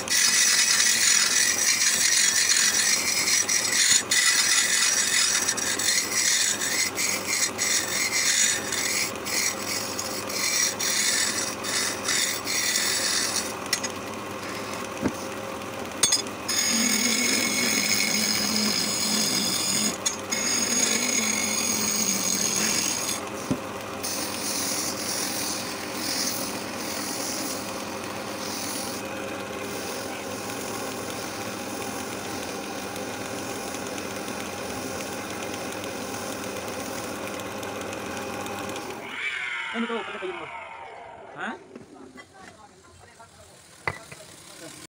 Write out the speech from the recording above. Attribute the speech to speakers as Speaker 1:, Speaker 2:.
Speaker 1: you. Ano to? Ano Patayin mo. Ha?